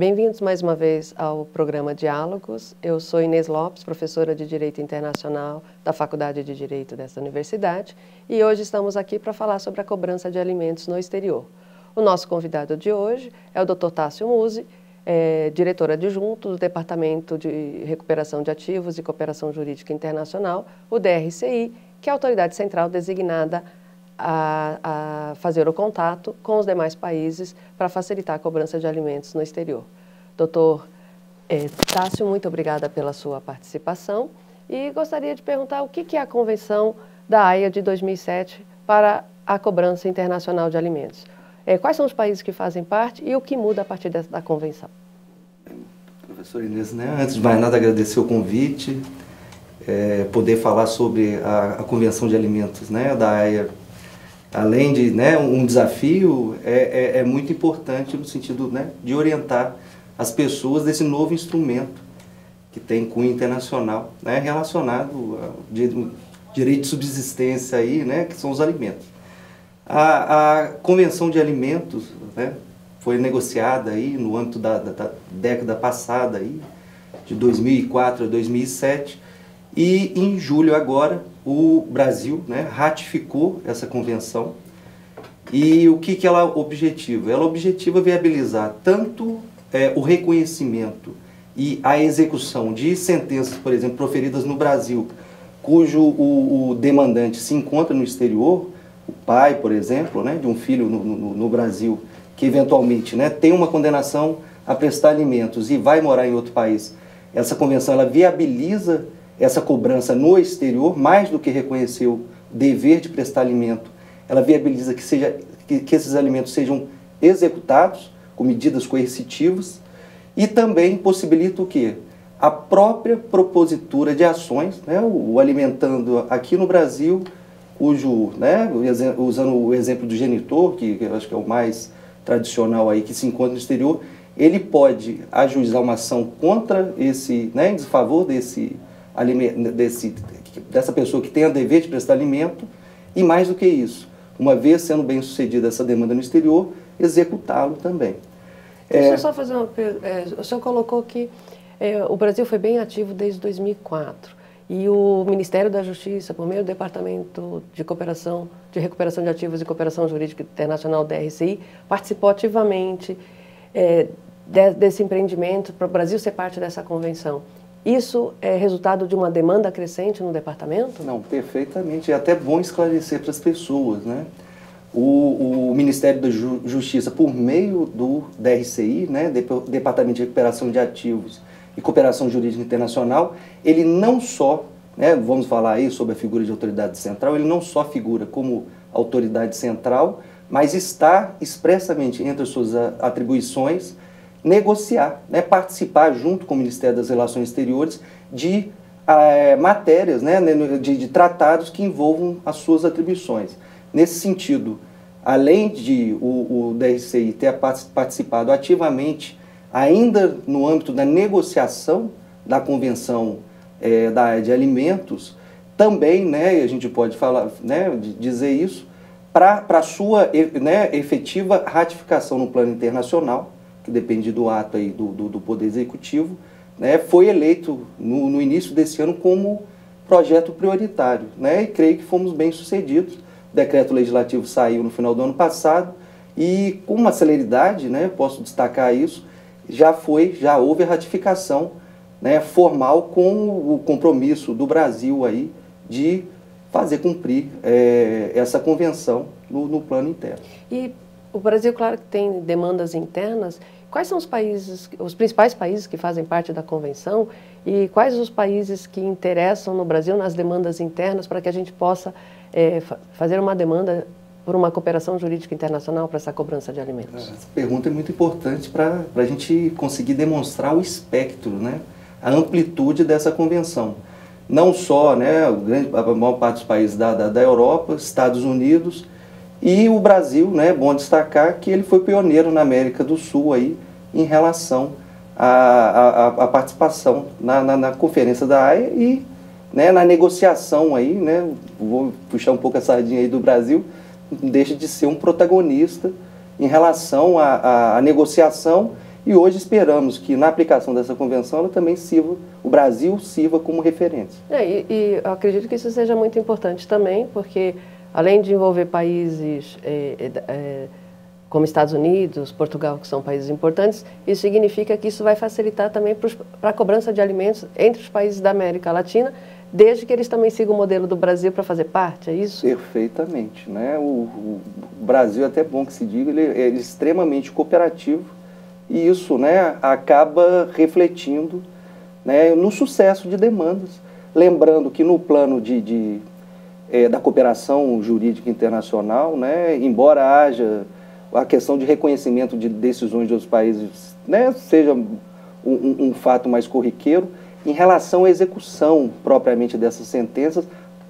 Bem-vindos mais uma vez ao programa Diálogos. Eu sou Inês Lopes, professora de Direito Internacional da Faculdade de Direito desta universidade, e hoje estamos aqui para falar sobre a cobrança de alimentos no exterior. O nosso convidado de hoje é o Dr. Tássio Musi, é, diretor adjunto do Departamento de Recuperação de Ativos e Cooperação Jurídica Internacional, o DRCI, que é a autoridade central designada a, a fazer o contato com os demais países para facilitar a cobrança de alimentos no exterior. Doutor é, Tássio, muito obrigada pela sua participação e gostaria de perguntar o que, é a Convenção da AIA de 2007 para a cobrança internacional de alimentos. É, quais são os países que fazem parte e o que muda a partir dessa, da convenção? Professor Inês, né? antes de mais nada agradecer o convite, é, poder falar sobre a, a, Convenção de Alimentos né, da AIA além de né, um desafio, é, é, é, muito importante no sentido né, de orientar as pessoas desse novo instrumento que tem cunho internacional né, relacionado ao direito de subsistência, aí, né, que são os alimentos. A, a Convenção de Alimentos né, foi negociada aí no âmbito da, da, da década passada, aí, de 2004 a 2007, e em julho agora o Brasil né, ratificou essa convenção. E o que, que ela objetiva? Ela objetiva viabilizar tanto é, o reconhecimento e a execução de sentenças, por exemplo, proferidas no Brasil, cujo o, o demandante se encontra no exterior, o pai, por exemplo, né, de um filho no, no, no Brasil, que eventualmente né, tem uma condenação a prestar alimentos e vai morar em outro país. Essa convenção ela viabiliza essa cobrança no exterior, mais do que reconhecer o dever de prestar alimento, ela viabiliza que, seja, que, que esses alimentos sejam executados com medidas coercitivas e também possibilita o quê? A própria propositura de ações, né, o, o alimentando aqui no Brasil, cujo, né, usando o exemplo do genitor, que eu acho que é o mais tradicional aí, que se encontra no exterior, ele pode ajuizar uma ação contra esse, né, em desfavor desse desse, dessa pessoa que tem o dever de prestar alimento e mais do que isso, uma vez sendo bem sucedida essa demanda no exterior, executá-lo também. Deixa é... eu só fazer uma pergunta. É, o senhor colocou que é, o Brasil foi bem ativo desde 2004 e o Ministério da Justiça, por meio do Departamento de Cooperação, de Recuperação de Ativos e Cooperação Jurídica Internacional, DRCI, participou ativamente é, de, desse empreendimento para o Brasil ser parte dessa convenção. Isso é resultado de uma demanda crescente no departamento? Não, perfeitamente. É até bom esclarecer para as pessoas, né? O, o Ministério da Justiça, por meio do DRCI, né, Departamento de Recuperação de Ativos e Cooperação Jurídica Internacional, ele não só, né, vamos falar aí sobre a figura de autoridade central, ele não só figura como autoridade central, mas está expressamente entre as suas atribuições negociar, né, participar junto com o Ministério das Relações Exteriores de é, matérias, né, de, de, tratados que envolvam as suas atribuições. Nesse sentido, além de o, o DRCI ter participado ativamente, ainda no âmbito da negociação da Convenção é, da, de Alimentos, também, né, a gente pode falar, né, dizer isso, para a sua né, efetiva ratificação no plano internacional, que depende do ato aí do, do, do Poder Executivo, né, foi eleito no, no, início desse ano como projeto prioritário. Né, e creio que fomos bem sucedidos. Decreto legislativo saiu no final do ano passado e com uma celeridade, né, posso destacar isso, já foi, já houve a ratificação né, formal com o compromisso do Brasil aí de fazer cumprir é, essa convenção no, no plano interno. E o Brasil, claro que tem demandas internas. Quais são os países, os principais países que fazem parte da convenção e quais os países que interessam no Brasil nas demandas internas para que a gente possa é, fazer uma demanda por uma cooperação jurídica internacional para essa cobrança de alimentos? Essa pergunta é muito importante para a gente conseguir demonstrar o espectro, né? a amplitude dessa convenção. Não só né, a maior parte dos países da, da, da Europa, Estados Unidos, e o Brasil, né, é bom destacar que ele foi pioneiro na América do Sul aí, em relação à, participação na, na, na, conferência da AIA e né, na negociação aí, né, vou puxar um pouco a sardinha aí do Brasil, deixa de ser um protagonista em relação à, negociação e hoje esperamos que na aplicação dessa convenção ela também sirva, o Brasil sirva como referência. É, e, e acredito que isso seja muito importante também, porque além de envolver países é, é, é como Estados Unidos, Portugal, que são países importantes, isso significa que isso vai facilitar também para a cobrança de alimentos entre os países da América Latina, desde que eles também sigam o modelo do Brasil para fazer parte, é isso? Perfeitamente. Né? O, o Brasil, é até bom que se diga, ele é extremamente cooperativo e isso né, acaba refletindo né, no sucesso de demandas. Lembrando que no plano de, de é, da cooperação jurídica internacional, né, embora haja a questão de reconhecimento de decisões de outros países né, seja um, um, fato mais corriqueiro, em relação à execução propriamente dessas sentenças,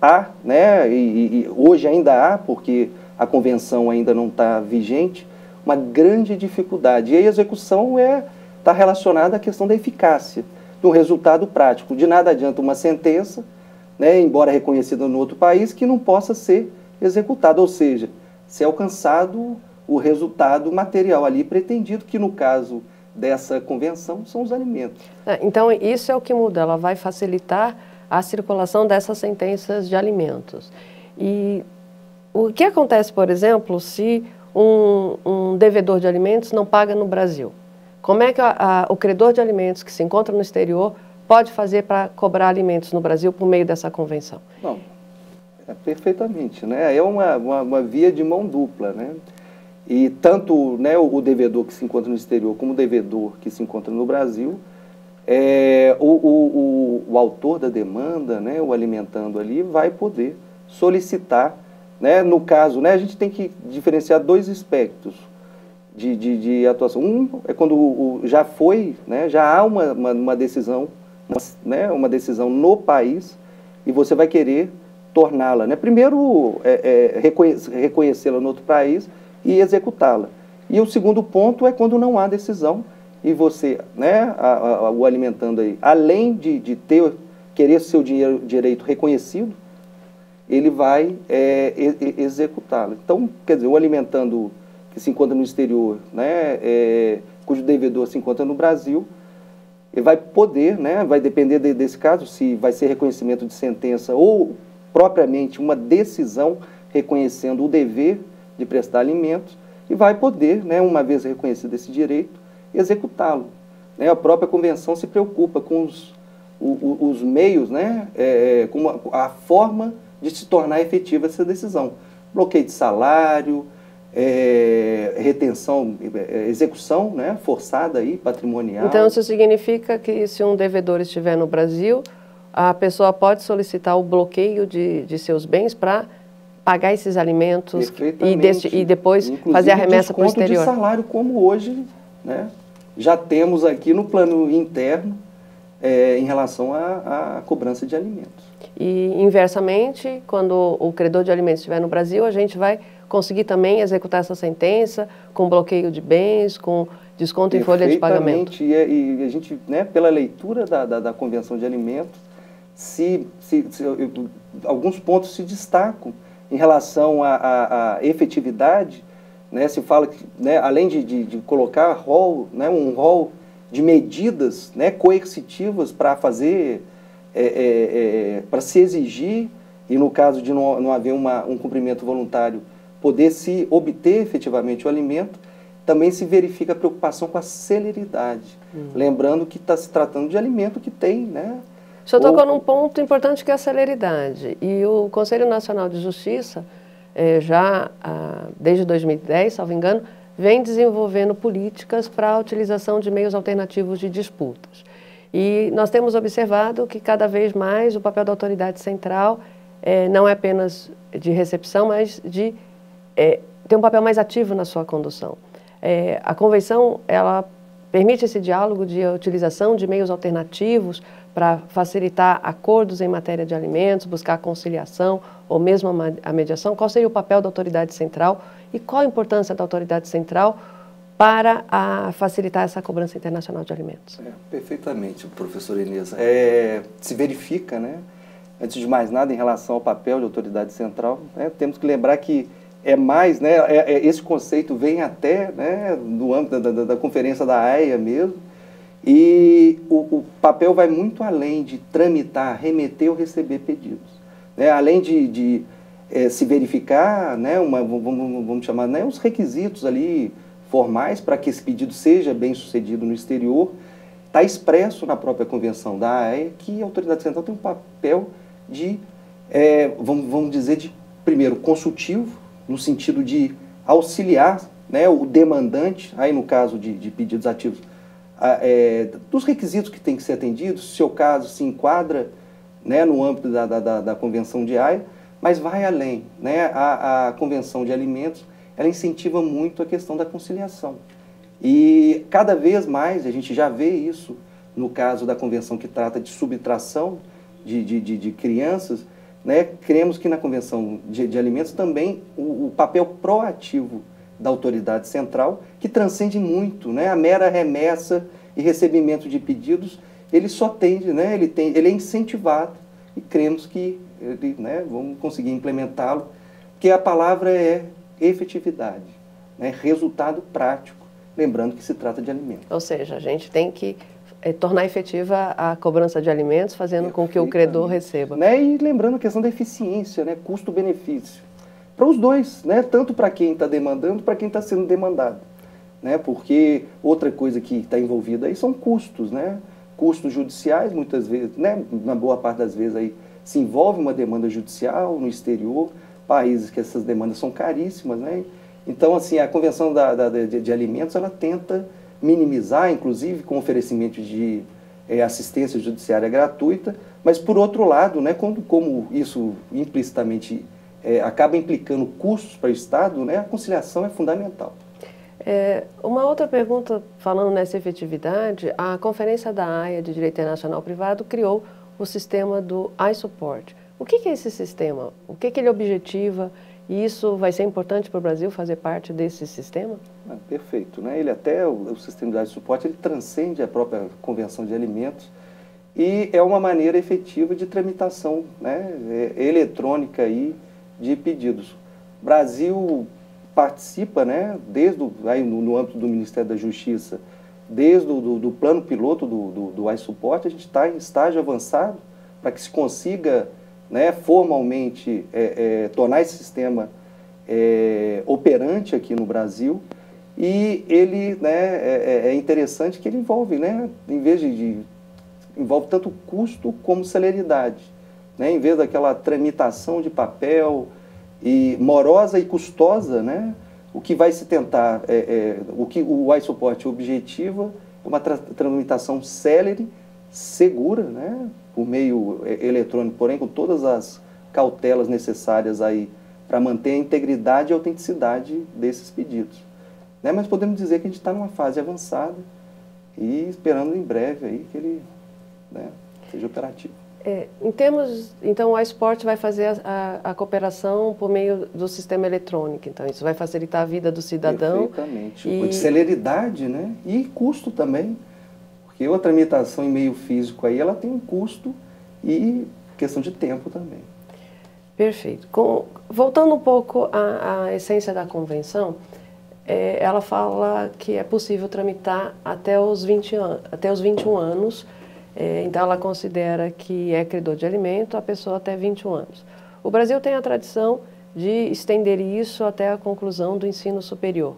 há, né, e, e hoje ainda há, porque a convenção ainda não está vigente, uma grande dificuldade. E a execução é está relacionada à questão da eficácia, do resultado prático. De nada adianta uma sentença, né, embora reconhecida no outro país, que não possa ser executada, ou seja, ser alcançado o resultado material ali pretendido, que no caso dessa convenção são os alimentos. É, então, isso é o que muda, ela vai facilitar a circulação dessas sentenças de alimentos. E o que acontece, por exemplo, se um, um devedor de alimentos não paga no Brasil? Como é que a, a, o credor de alimentos que se encontra no exterior pode fazer para cobrar alimentos no Brasil por meio dessa convenção? Não, é perfeitamente, né? É uma, uma, uma via de mão dupla, né? E tanto né, o, devedor que se encontra no exterior como o devedor que se encontra no Brasil, é, o, o, o, autor da demanda, né, o alimentando ali, vai poder solicitar. Né, no caso, né, a gente tem que diferenciar dois aspectos de, de, de atuação. Um é quando o, já foi, né, já há uma, uma, uma decisão, uma, né, uma decisão no país e você vai querer torná-la. Né? Primeiro, é, é, reconhecê-la no outro país e executá-la. E o segundo ponto é quando não há decisão e você, né, a, a, o alimentando aí, além de, de ter, querer seu dinheiro, direito reconhecido, ele vai é, executá-lo. Então, quer dizer, o alimentando que se encontra no exterior, né, é, cujo devedor se encontra no Brasil, ele vai poder, né, vai depender de, desse caso, se vai ser reconhecimento de sentença ou propriamente uma decisão reconhecendo o dever de prestar alimentos e vai poder, né, uma vez reconhecido esse direito, executá-lo. Né? A própria convenção se preocupa com os, os, os meios, né, é, é, com a, forma de se tornar efetiva essa decisão. Bloqueio de salário, é, retenção, é, execução né, forçada aí, patrimonial. Então, isso significa que se um devedor estiver no Brasil, a pessoa pode solicitar o bloqueio de, de seus bens para pagar esses alimentos e, e depois Inclusive, fazer a remessa para o exterior. de salário, como hoje né, já temos aqui no plano interno é, em relação à, cobrança de alimentos. E, inversamente, quando o credor de alimentos estiver no Brasil, a gente vai conseguir também executar essa sentença com bloqueio de bens, com desconto em folha de pagamento. E, é, e a gente, né, pela leitura da, da, da Convenção de Alimentos, se, se, se, alguns pontos se destacam em relação à, efetividade, né, se fala que, né, além de, de, de colocar rol, né, um rol de medidas né, coercitivas para fazer, é, é, é, para se exigir, e no caso de não, não haver uma, um cumprimento voluntário, poder se obter efetivamente o alimento, também se verifica a preocupação com a celeridade. Hum. Lembrando que está se tratando de alimento que tem, né? O senhor tocou num ponto importante que é a celeridade. E o Conselho Nacional de Justiça, eh, já ah, desde 2010, salvo engano, vem desenvolvendo políticas para a utilização de meios alternativos de disputas. E nós temos observado que cada vez mais o papel da autoridade central eh, não é apenas de recepção, mas de eh, ter um papel mais ativo na sua condução. a convenção ela permite esse diálogo de utilização de meios alternativos para facilitar acordos em matéria de alimentos, buscar a conciliação ou mesmo a mediação? Qual seria o papel da autoridade central e qual a importância da autoridade central para a, facilitar essa cobrança internacional de alimentos? É, perfeitamente, professor Inês. É, se verifica, né, antes de mais nada, em relação ao papel de autoridade central, né, temos que lembrar que é mais, né, é, é, esse conceito vem até né, do âmbito da, da, da conferência da AIA mesmo, e o, o, papel vai muito além de tramitar, remeter ou receber pedidos. Né? Além de, de é, se verificar, né, uma, vamos, vamos chamar, né, os requisitos ali formais para que esse pedido seja bem sucedido no exterior, está expresso na própria convenção da AEA que a autoridade central tem um papel de, é, vamos, vamos dizer, de, primeiro, consultivo, no sentido de auxiliar né, o demandante, aí no caso de, de pedidos ativos, é, dos requisitos que tem que ser atendidos, se o caso se enquadra né, no âmbito da, da, da Convenção de Haia, mas vai além. Né? A, a Convenção de Alimentos ela incentiva muito a questão da conciliação. E cada vez mais, a gente já vê isso no caso da convenção que trata de subtração de, de, de, de crianças, né? cremos que na Convenção de, de Alimentos também o, o, papel proativo da autoridade central, que transcende muito né? a mera remessa e recebimento de pedidos, ele só tende, né? ele, tem, ele é incentivado e cremos que ele, né? vamos conseguir implementá-lo, que a palavra é efetividade, né? resultado prático, lembrando que se trata de alimento. Ou seja, a gente tem que é, tornar efetiva a cobrança de alimentos, fazendo com que o credor receba. Né? E lembrando a questão da eficiência, né? custo-benefício. Para os dois, né? tanto para quem está demandando, para quem está sendo demandado. Né? Porque outra coisa que está envolvida aí são custos, né? custos judiciais, muitas vezes, né? na boa parte das vezes aí se envolve uma demanda judicial no exterior, países que essas demandas são caríssimas, né? Então, assim, a Convenção da, da de, de, Alimentos, ela tenta minimizar, inclusive com oferecimento de é, assistência judiciária gratuita, mas, por outro lado, né, como, como isso implicitamente é, acaba implicando custos para o Estado, né, a conciliação é fundamental. É, uma outra pergunta, falando nessa efetividade, a Conferência da AIA de Direito Internacional Privado criou o sistema do iSupport. O que, que é esse sistema? O que, que ele objetiva? E isso vai ser importante para o Brasil fazer parte desse sistema? Ah, perfeito. Né? Ele até, o, o sistema de suporte, ele transcende a própria Convenção de Alimentos e é uma maneira efetiva de tramitação né, é, eletrônica aí de pedidos. O Brasil participa, né, desde o, aí no, no âmbito do Ministério da Justiça, desde o do, do plano piloto do, do, do iSupport, a gente está em estágio avançado para que se consiga né, formalmente é, é, tornar esse sistema é, operante aqui no Brasil e ele né, é, é, é, interessante que ele envolve, né, em vez de, de envolve tanto custo como celeridade, né, em vez daquela tramitação de papel e morosa e custosa, né, o que vai se tentar, é, o que o iSupport objetiva é uma tra tramitação célere, segura, né, por meio é, eletrônico, porém com todas as cautelas necessárias aí para manter a integridade e autenticidade desses pedidos. Né? Mas podemos dizer que a gente está numa fase avançada e esperando em breve aí que ele né, seja operativo. É, em termos, então o iSport vai fazer a, a, a, cooperação por meio do sistema eletrônico, então isso vai facilitar a vida do cidadão. Perfeitamente, e... de celeridade, né? E custo também. Porque a tramitação em meio físico aí, ela tem um custo e questão de tempo também. Perfeito. Com, voltando um pouco à, à essência da convenção, é, ela fala que é possível tramitar até os, 20 an até os 21 anos, então ela considera que é credor de alimento a pessoa até 21 anos. O Brasil tem a tradição de estender isso até a conclusão do ensino superior.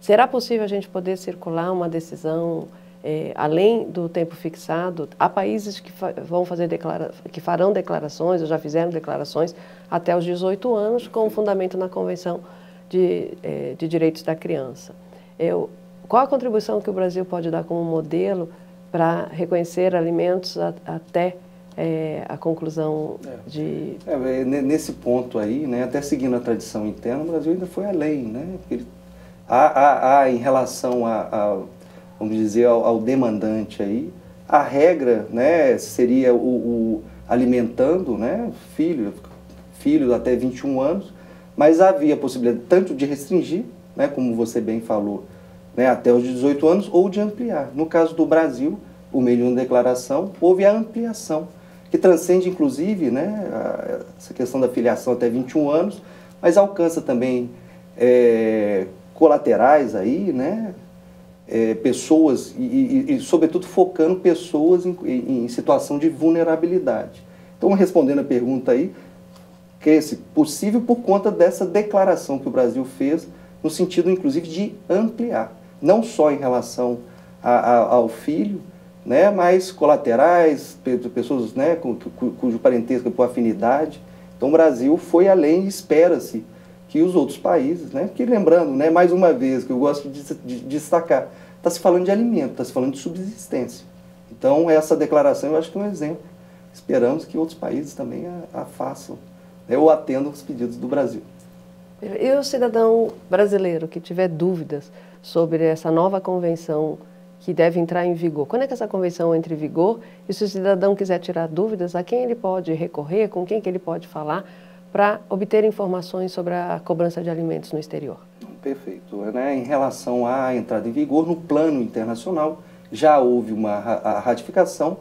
Será possível a gente poder circular uma decisão é, além do tempo fixado, há países que fa vão fazer declara que farão declarações, ou já fizeram declarações, até os 18 anos, com fundamento na Convenção de, é, de Direitos da Criança. Eu, qual a contribuição que o Brasil pode dar como modelo para reconhecer alimentos a, até é, a conclusão é. de... É, é nesse ponto aí, né, até seguindo a tradição interna, o Brasil ainda foi além. Né? Ele, há, há, há, em relação a, a vamos dizer, ao, ao demandante aí, a regra né, seria o, o, alimentando né, filho, filho até 21 anos, mas havia a possibilidade tanto de restringir, né, como você bem falou, né, até os 18 anos, ou de ampliar. No caso do Brasil, por meio de declaração, houve a ampliação, que transcende inclusive né, a, essa questão da filiação até 21 anos, mas alcança também é, colaterais aí, né? É, pessoas, e, e, e, sobretudo focando pessoas em, em, situação de vulnerabilidade. Então, respondendo a pergunta aí, cresce possível por conta dessa declaração que o Brasil fez, no sentido, inclusive, de ampliar, não só em relação a, a, ao filho, né, mas colaterais, pessoas né, cujo parentesco é por afinidade. Então, o Brasil foi além e espera-se que os outros países, né? Porque lembrando, né, mais uma vez, que eu gosto de, de, de destacar, está se falando de alimento, está se falando de subsistência. Então, essa declaração eu acho que é um exemplo. Esperamos que outros países também a, a façam, né, ou atendam os pedidos do Brasil. E o cidadão brasileiro que tiver dúvidas sobre essa nova convenção que deve entrar em vigor, quando é que essa convenção entra em vigor? E se o cidadão quiser tirar dúvidas, a quem ele pode recorrer, com quem que ele pode falar? para obter informações sobre a cobrança de alimentos no exterior. Perfeito. Né? Em relação à entrada em vigor, no plano internacional, já houve uma ratificação,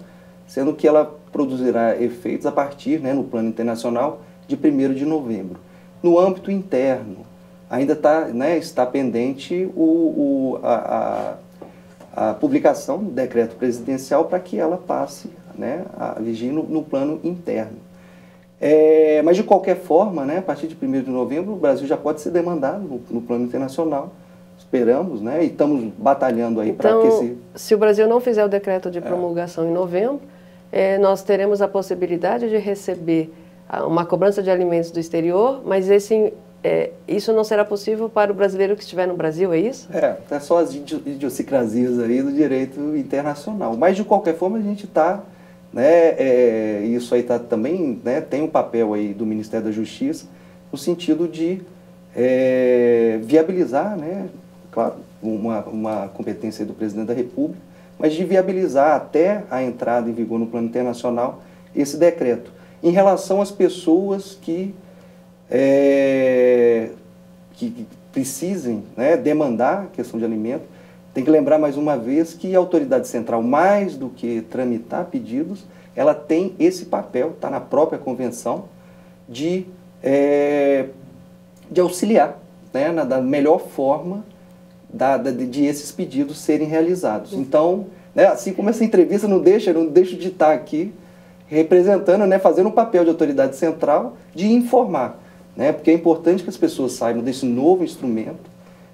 sendo que ela produzirá efeitos a partir, né, no plano internacional, de 1 de novembro. No âmbito interno, ainda tá, né, está pendente o, o a, a, a, publicação do decreto presidencial para que ela passe né, a vigir no, no plano interno. É, mas de qualquer forma, né, a partir de 1 de novembro, o Brasil já pode ser demandado no, no plano internacional. Esperamos, né, e estamos batalhando aí então, para que esse... se o Brasil não fizer o decreto de promulgação é. em novembro, é, nós teremos a possibilidade de receber uma cobrança de alimentos do exterior, mas esse, é, isso não será possível para o brasileiro que estiver no Brasil, é isso? É, é só as idiosincrasias aí do direito internacional. Mas, de qualquer forma, a gente está né, é, isso aí tá, também né, tem um papel aí do Ministério da Justiça no sentido de é, viabilizar, né, claro, uma, uma competência do Presidente da República, mas de viabilizar até a entrada em vigor no plano internacional esse decreto. Em relação às pessoas que, é, que precisem né, demandar a questão de alimento, tem que lembrar mais uma vez que a autoridade central, mais do que tramitar pedidos, ela tem esse papel, está na própria convenção, de, é, de auxiliar né, na da melhor forma da, da, de esses pedidos serem realizados. Então, né, assim como essa entrevista não deixa, não deixo de estar aqui representando, né, fazendo um papel de autoridade central de informar, né, porque é importante que as pessoas saibam desse novo instrumento,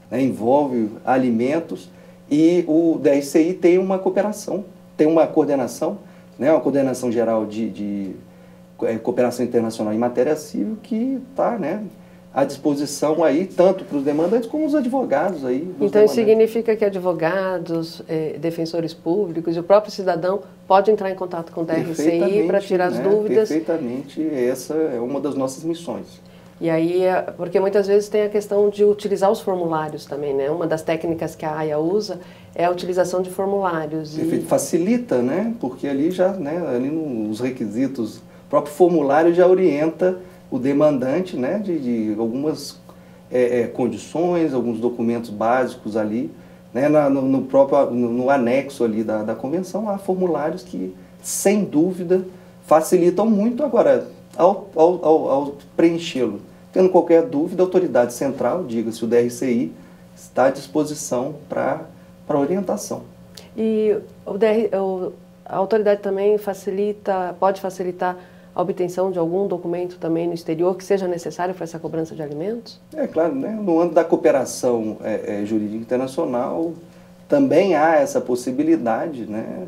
né, envolve alimentos, e o DRCI tem uma cooperação, tem uma coordenação, né, uma coordenação geral de, de é, cooperação internacional em matéria civil que está né, à disposição aí, tanto para os demandantes como os advogados aí. Então isso significa que advogados, eh, defensores públicos e o próprio cidadão pode entrar em contato com o DRCI para tirar as né, dúvidas? Perfeitamente, essa é uma das nossas missões. E aí, é, porque muitas vezes tem a questão de utilizar os formulários também, né? Uma das técnicas que a AIA usa é a utilização de formulários. E... Facilita, né? Porque ali já, né, ali nos requisitos, o próprio formulário já orienta o demandante, né, de, de algumas é, é, condições, alguns documentos básicos ali, né, na, no, no, próprio, no, no, anexo ali da, da convenção, há formulários que, sem dúvida, facilitam muito. Agora, ao, ao, ao, ao preenchê-lo, Tendo qualquer dúvida, a autoridade central, diga-se o DRCI, está à disposição para orientação. E o DR, o, a autoridade também facilita, pode facilitar a obtenção de algum documento também no exterior que seja necessário para essa cobrança de alimentos? É claro, né? no âmbito da cooperação é, é, jurídica internacional também há essa possibilidade, né?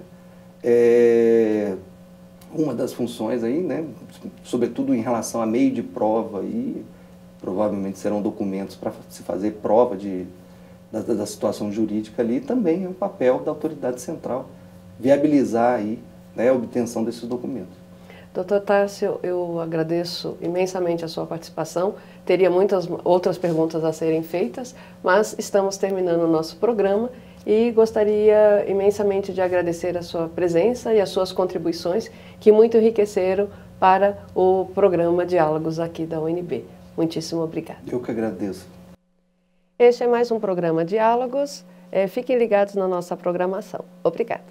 É, uma das funções aí, né, sobretudo em relação a meio de prova e provavelmente serão documentos para se fazer prova de, da, da, situação jurídica ali, também é um papel da autoridade central viabilizar aí né, a obtenção desses documentos. Doutor Tárcio, eu agradeço imensamente a sua participação. Teria muitas outras perguntas a serem feitas, mas estamos terminando o nosso programa e gostaria imensamente de agradecer a sua presença e as suas contribuições, que muito enriqueceram para o programa Diálogos aqui da UNB. Muitíssimo obrigada. Eu que agradeço. Este é mais um programa Diálogos. É, fiquem ligados na nossa programação. Obrigada.